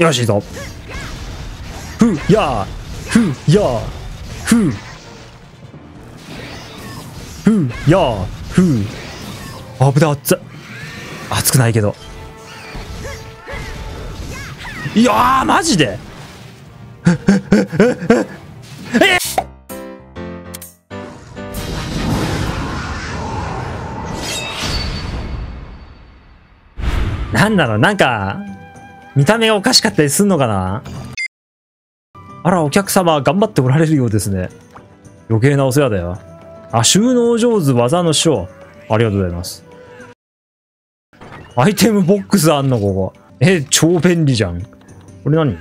よしいいぞ。ふやふやふ。ふやふ。あぶだ熱熱くないけど。いやーマジで。えなんだろうなんか見た目がおかしかったりすんのかな？あらお客様頑張っておられるようですね。余計なお世話だよ。あ収納上手技の書ありがとうございます。アイテムボックスあんのここ。え超便利じゃん。これ何？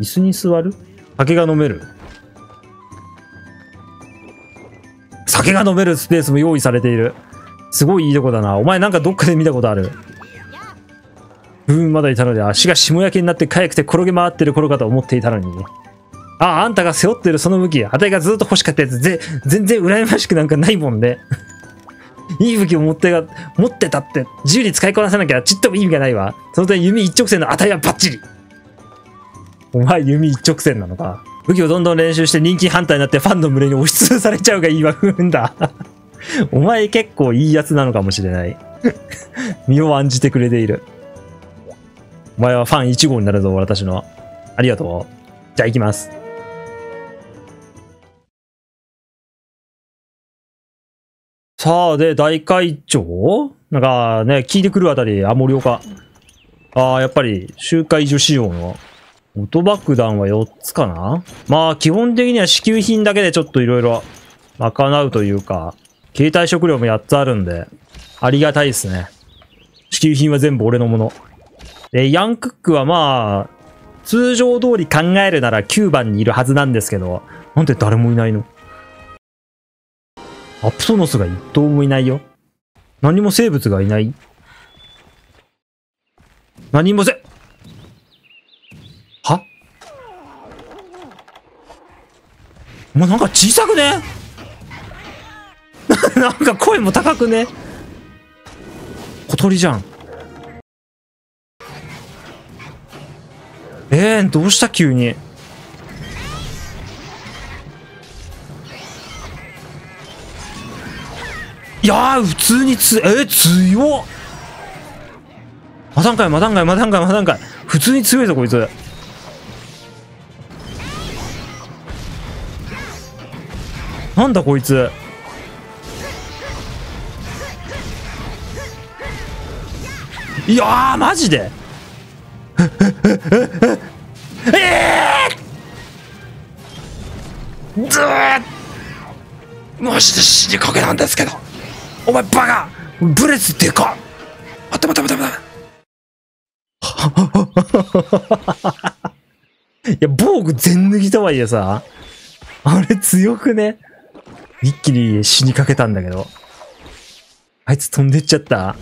椅子に座る？酒が飲める？酒が飲めるスペースも用意されている。すごいいいとこだな。お前なんかどっかで見たことある？うん、まだいたので、足が霜焼けになって痒くて転げ回ってる頃かと思っていたのに。あ、あんたが背負ってるその武器、あたいがずっと欲しかったやつ、ぜ、全然羨ましくなんかないもんね。いい武器を持ってが、持ってたって、自由に使いこなさなきゃちっとも意味がないわ。その点弓一直線のあたいはバッチリ。お前弓一直線なのか。武器をどんどん練習して人気反対になってファンの群れに押しつぶされちゃうがいいわ、ふんだ。お前結構いいやつなのかもしれない。身を案じてくれている。お前はファン1号になるぞ、私の。ありがとう。じゃあ行きます。さあ、で、大会長？なんかね、聞いてくるあたり、あ、森岡。ああ、やっぱり、集会所仕様の音爆弾は4つかな？まあ、基本的には支給品だけでちょっといろいろ賄うというか、携帯食料も8つあるんで、ありがたいですね。支給品は全部俺のもの。で、ヤンクックはまあ、通常通り考えるなら9番にいるはずなんですけど、なんで誰もいないの？アプトノスが一頭もいないよ。何も生物がいない。何もせ、は？お前なんか小さくね？なんか声も高くね？小鳥じゃん。えー、どうした急に？いやー、普通につ、えー、強っまたんかい、またんかい、またんかい、またんかい。普通に強いぞ、こいつ。なんだこいついやーマジで？ええ。ー、ずーマジで死にかけなんですけどお前バカブレスでかっ待って待って待っていや防具全脱ぎとはいえ。さあれ強くね一気に死にかけたんだけど。あいつ飛んでっちゃった。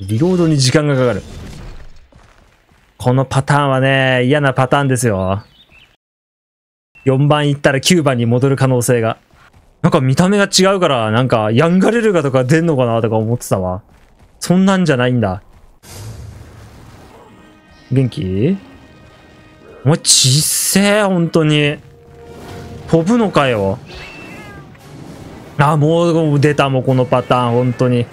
リロードに時間がかかる。このパターンはね、嫌なパターンですよ。4番行ったら9番に戻る可能性が。なんか見た目が違うから、なんかヤンガレルガとか出んのかなとか思ってたわ。そんなんじゃないんだ。元気？お前ちっせえ、本当に。飛ぶのかよ。あ、もう出たもうこのパターン、本当に。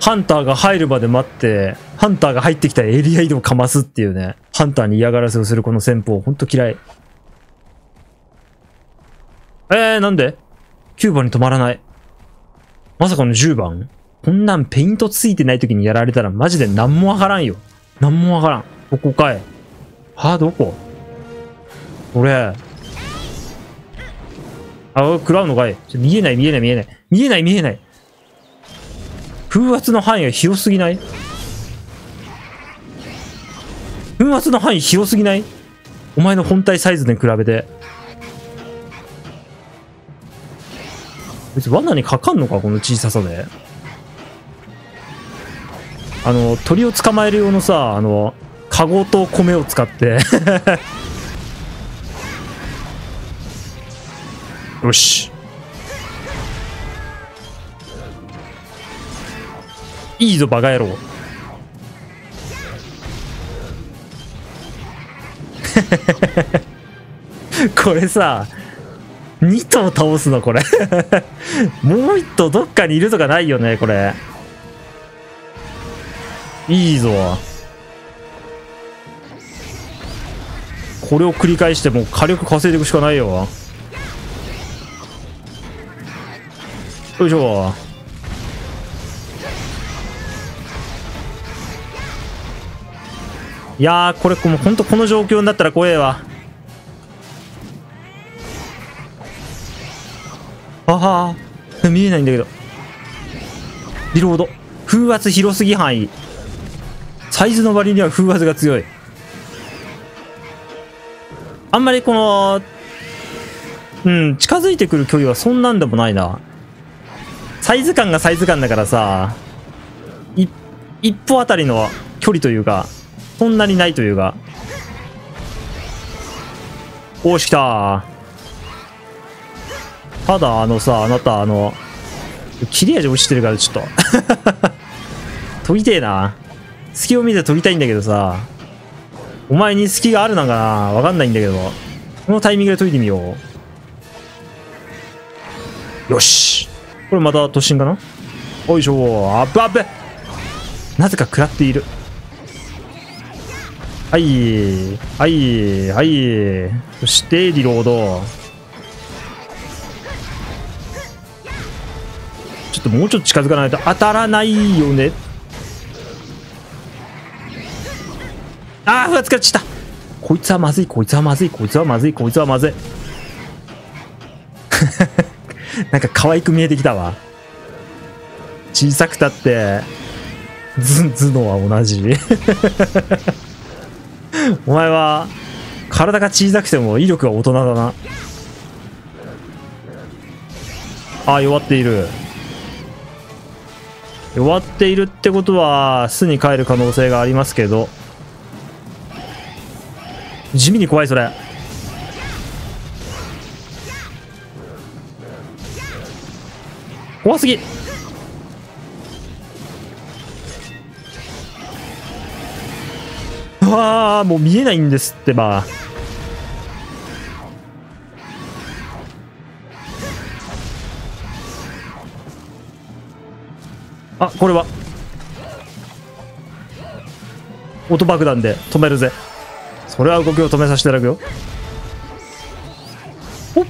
ハンターが入るまで待って、ハンターが入ってきたらエリア移動かますっていうね。ハンターに嫌がらせをするこの戦法、ほんと嫌い。えー、なんで ?9 番に止まらない。まさかの10番？こんなんペイントついてない時にやられたらマジで何もわからんよ。何もわからん。ここかい。はあ、どこ？俺、あ、食らうのかい見えない見えない見えない。見えない見えない。風圧の範囲が広すぎない？風圧の範囲広すぎない？お前の本体サイズに比べて。別に罠にかかんのか？この小ささで。あの、鳥を捕まえる用のさ、あの、カゴと米を使って よし。いいぞ、バカ野郎。これさ、2頭倒すのこれ もう1頭どっかにいるとかないよね、これ。いいぞ。これを繰り返しても火力稼いでいくしかないよ。よいしょ。いやー、これもうほんとこの状況になったら怖えわ。あは見えないんだけど。リロード。風圧広すぎ範囲。サイズの割には風圧が強い。あんまりこの、うん、近づいてくる距離はそんなんでもないな。サイズ感がサイズ感だからさ、一歩あたりの距離というか、そんなにないというか。おし、来たただ、あのさ、あなた、あの、切れ味落ちてるからちょっと 研ぎてえな。隙を見て研ぎたいんだけどさ、お前に隙があるのかなわかんないんだけど、このタイミングで研いでみよう。よし。これまた突進かな？おいしょあっぶあっぶなぜか食らっている。はい、はい、はい。そして、リロード。ちょっともうちょっと近づかないと当たらないよね。ああ、ふわつかちった。こいつはまずい、こいつはまずい、こいつはまずい、こいつはまずい。なんか可愛く見えてきたわ。小さくたって、ズ、頭脳は同じ。お前は、体が小さくても威力は大人だな。あ、弱っている。弱っているってことは、巣に帰る可能性がありますけど。地味に怖い、それ。怖すぎうわあもう見えないんですってば。あこれは。音爆弾で止めるぜ。それは動きを止めさせていただくよ。ほっ。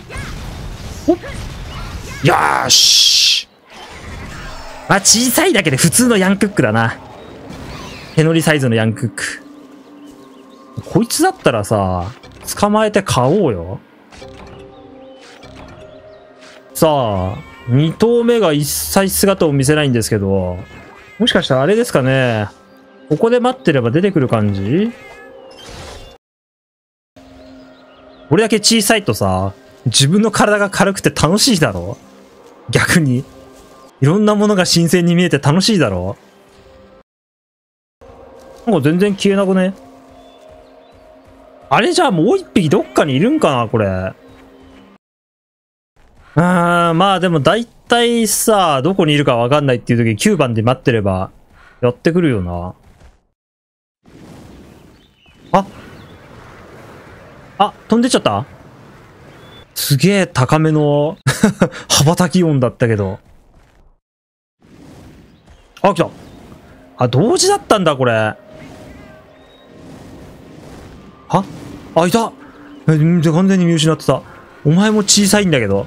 ほっ。よし。まあ小さいだけで普通のヤンクックだな。手乗りサイズのヤンクック。こいつだったらさ捕まえて買おうよ。さあ2頭目が一切姿を見せないんですけどもしかしたらあれですかね。ここで待ってれば出てくる感じ？これだけ小さいとさ自分の体が軽くて楽しいだろ？逆に。いろんなものが新鮮に見えて楽しいだろ？なんか全然消えなくね？あれじゃあもう一匹どっかにいるんかなこれ。あーん、まあでも大体さ、どこにいるかわかんないっていう時9番で待ってれば、やってくるよな。ああ、飛んでっちゃった？すげえ高めの 羽ばたき音だったけど。あ、来た。あ、同時だったんだ、これ。は？あ、いたえ、完全に見失ってた。お前も小さいんだけど。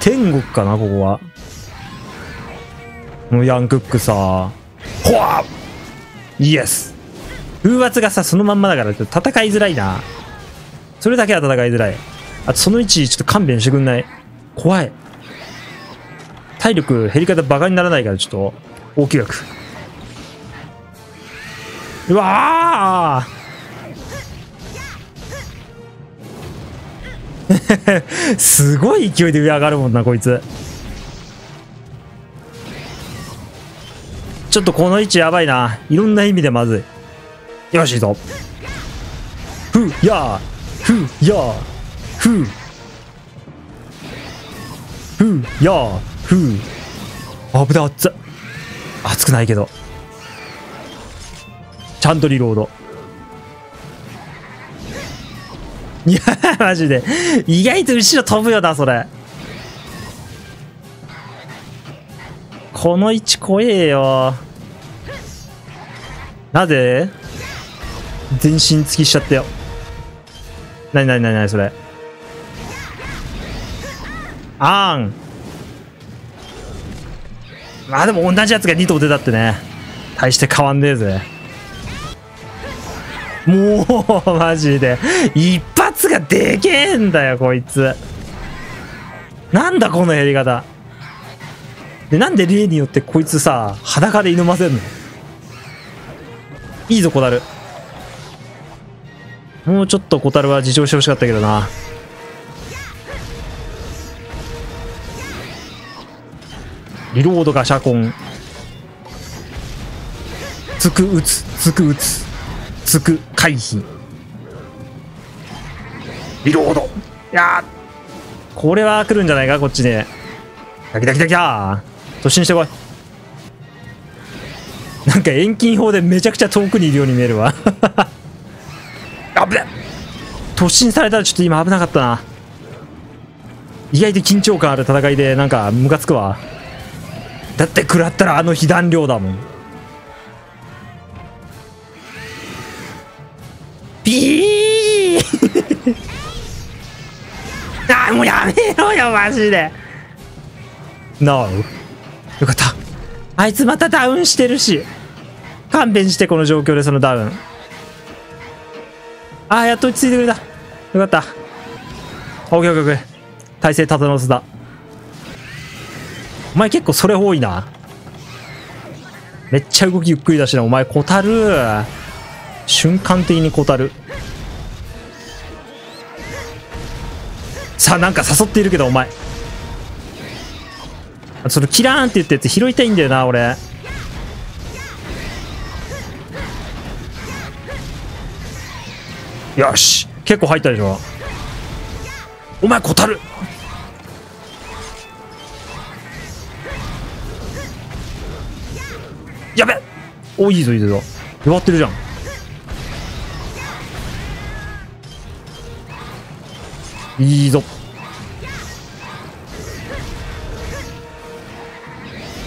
天国かな、ここは。このヤンクックさ。ほわイエス風圧がさ、そのまんまだから戦いづらいな。それだけは戦いづらい。あとその位置ちょっと勘弁してくんない？怖い。体力減り方バカにならないからちょっと大きく。うわー。すごい勢いで上上がるもんなこいつ。ちょっとこの位置やばいな。いろんな意味でまずい。よしいいぞ。ふやー。ふやふ。ふやふ。あぶね熱っ熱くないけど。ちゃんとリロード。いや、マジで。意外と後ろ飛ぶよな、それ。この位置怖えよ。なぜ？全身突きしちゃったよ。なになになになにそれ？あーん。まあでも同じやつが2頭出たってね。大して変わんねえぜ。もう、マジで。一発がでけえんだよ、こいつ。なんだ、このやり方。で、なんで例によってこいつさ、裸で挑ませんの？いいぞ、小樽。もうちょっと小樽は自重してほしかったけどな。リロードがシャコン。つく打つ、つく打つ、つく回避。リロード。いやーこれは来るんじゃないか、こっちで。来た来た来た来た突進してこい。なんか遠近法でめちゃくちゃ遠くにいるように見えるわ。あぶね突進されたらちょっと今危なかったな。意外と緊張感ある戦いでなんかムカつくわ。だって食らったらあの被弾量だもん。ビー あーもうやめろよマジで。No よかった。あいつまたダウンしてるし。勘弁してこの状況でそのダウン。ああやっと落ち着いてくれた。よかった。オッケーオッケーオッケー。体勢整わせだお前結構それ多いな。めっちゃ動きゆっくりだしな。お前小樽。瞬間的に小樽。さあなんか誘っているけどお前。そのキラーンって言ったやつ拾いたいんだよな俺。よし。結構入ったでしょ。お前小樽。やべ。おいいぞいいぞ。弱ってるじゃん。いいぞ。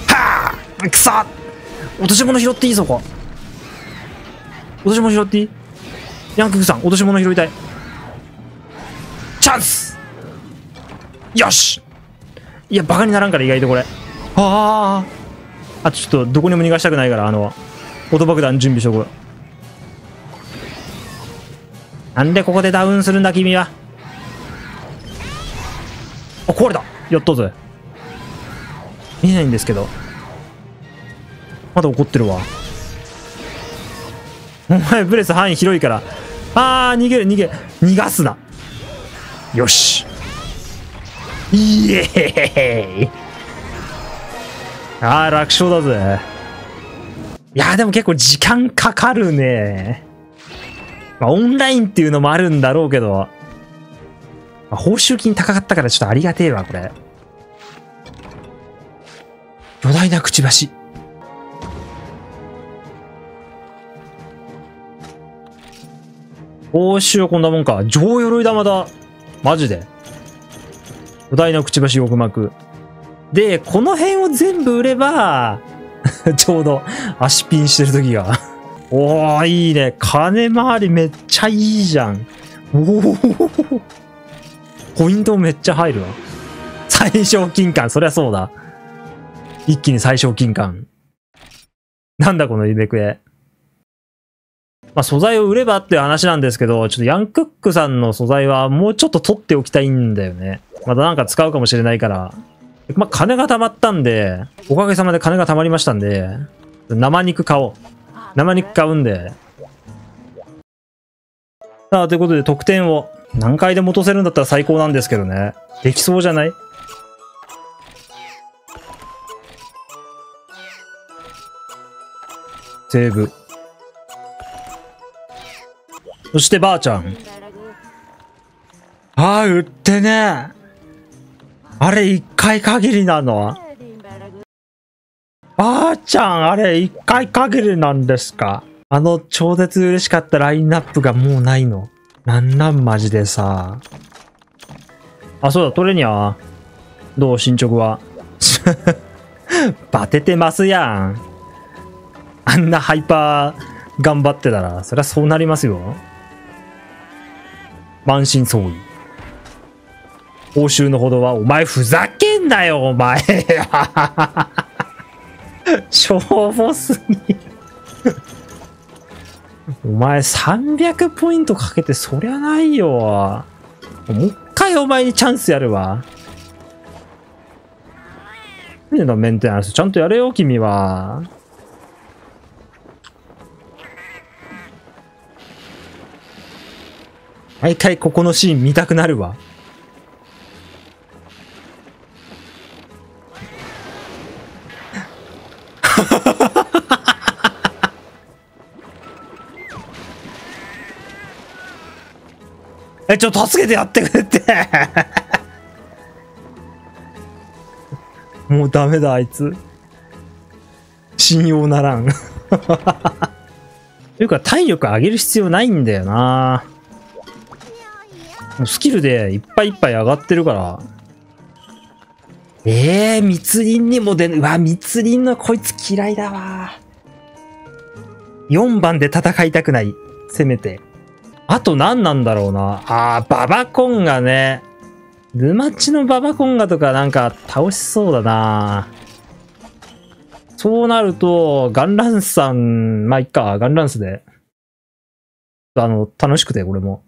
はあくそ。落とし物拾っていいぞこ落とし物拾っていい？ヤンククさん落とし物拾いたい。チャンス。よし。いやバカにならんから意外とこれ。あ。ああちょっとどこにも逃がしたくないからあの音爆弾準備しとこう。なんでここでダウンするんだ君は。あ壊れた。やったぜ。見えないんですけど。まだ怒ってるわ。お前ブレス範囲広いから。あー逃げる逃げる。逃がすな。よし。イエーイ。あー楽勝だぜ。いやーでも結構時間かかるね。まあオンラインっていうのもあるんだろうけど。まあ報酬金高かったからちょっとありがてえわ、これ。巨大なくちばし。報酬はこんなもんか。上鎧玉だ。マジで。巨大なくちばし翼膜。で、この辺を全部売れば、ちょうど足ピンしてる時が。おー、いいね。金回りめっちゃいいじゃん。おお。ポイントめっちゃ入るわ。最小金管、そりゃそうだ。一気に最小金管。なんだこのイベクエ。まあ素材を売ればっていう話なんですけど、ちょっとヤンクックさんの素材はもうちょっと取っておきたいんだよね。またなんか使うかもしれないから。まあ金が貯まったんで、おかげさまで金が貯まりましたんで、生肉買おう。生肉買うんで。さあ、ということで得点を何回でも落とせるんだったら最高なんですけどね。できそうじゃない？セーブ。そしてばあちゃん。ああ、売ってねあれ一回限りなの？ばあちゃん、あれ一回限りなんですか？あの超絶嬉しかったラインナップがもうないの。なんなんマジでさ。あ、そうだ、トレニア。どう進捗は？バテてますやん。あんなハイパー頑張ってたら、そりゃそうなりますよ。満身創痍。報酬のほどは、お前ふざけんなよ、お前。しょぼすぎ。お前300ポイントかけてそりゃないよ。もう一回お前にチャンスやるわ。何のメンテナンスちゃんとやれよ、君は。毎回ここのシーン見たくなるわ。え、ちょっと助けてやってくれって もうダメだ、あいつ。信用ならん。というか、体力上げる必要ないんだよな。もうスキルでいっぱいいっぱい上がってるから。ええー、密林にも出うわ、密林のこいつ嫌いだわ。4番で戦いたくない。せめて。あと何なんだろうな。あー、ババコンガね。沼地のババコンガとかなんか倒しそうだな。そうなると、ガンランスさん、まあ、いっか、ガンランスで。あの、楽しくて、これも。